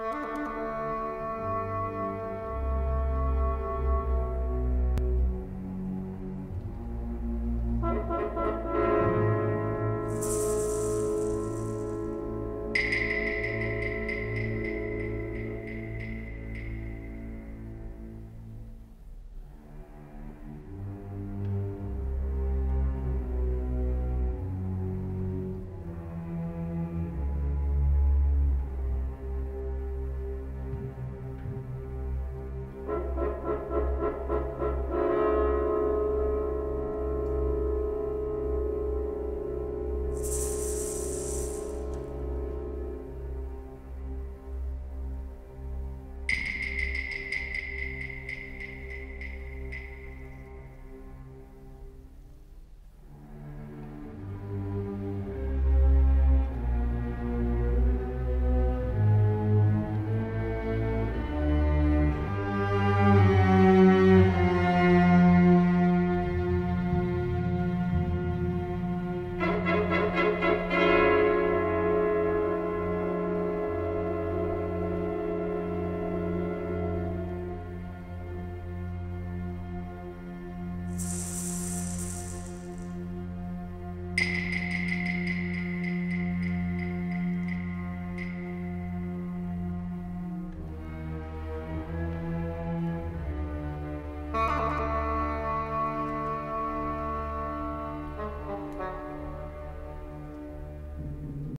you